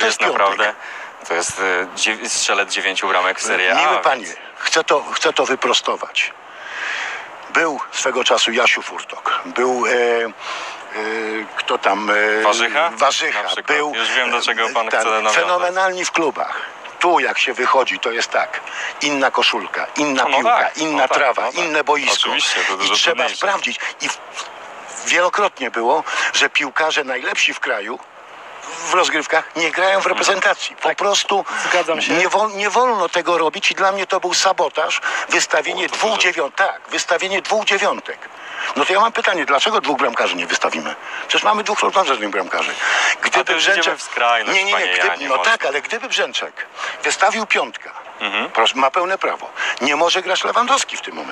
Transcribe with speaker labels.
Speaker 1: to jest
Speaker 2: jest
Speaker 1: piątek.
Speaker 2: naprawdę... To jest y, strzelec dziewięciu bramek w Serie A.
Speaker 1: Miły panie, chcę to, chcę to wyprostować. Był swego czasu Jasiu Furtok, był e, e, kto tam? E,
Speaker 2: Warzycha?
Speaker 1: Warzycha. Był,
Speaker 2: Już wiem, do czego pan
Speaker 1: e, ten,
Speaker 2: chce nawiązać.
Speaker 1: Fenomenalni w klubach. Tu jak się wychodzi, to jest tak. Inna koszulka, inna
Speaker 2: No, no
Speaker 1: piłka,
Speaker 2: tak,
Speaker 1: inna
Speaker 2: no tak,
Speaker 1: trawa,
Speaker 2: no tak.
Speaker 1: inne boisko.
Speaker 2: Oczywiście, to
Speaker 1: I trzeba sprawdzić. I wielokrotnie było, że piłkarze najlepsi w kraju w rozgrywkach nie grają w reprezentacji. Po prostu
Speaker 3: Zgadzam się.
Speaker 1: Nie, wol, nie wolno tego robić i dla mnie to był sabotaż, wystawienie
Speaker 2: to
Speaker 1: dwóch dziewiątek. Tak, wystawienie dwóch dziewiątek. No to ja mam pytanie, dlaczego dwóch bramkarzy nie wystawimy? Przecież mamy dwóch równorzędnych bramkarzy.
Speaker 2: Już idziemy w skrajność,
Speaker 1: Nie, nie, nie, gdyby,
Speaker 2: Janie,
Speaker 1: no
Speaker 2: mocno.
Speaker 1: tak, ale gdyby Brzęczek wystawił piątka,
Speaker 2: Mhm.
Speaker 1: proszę, ma pełne prawo, nie może grać Lewandowski w tym momencie.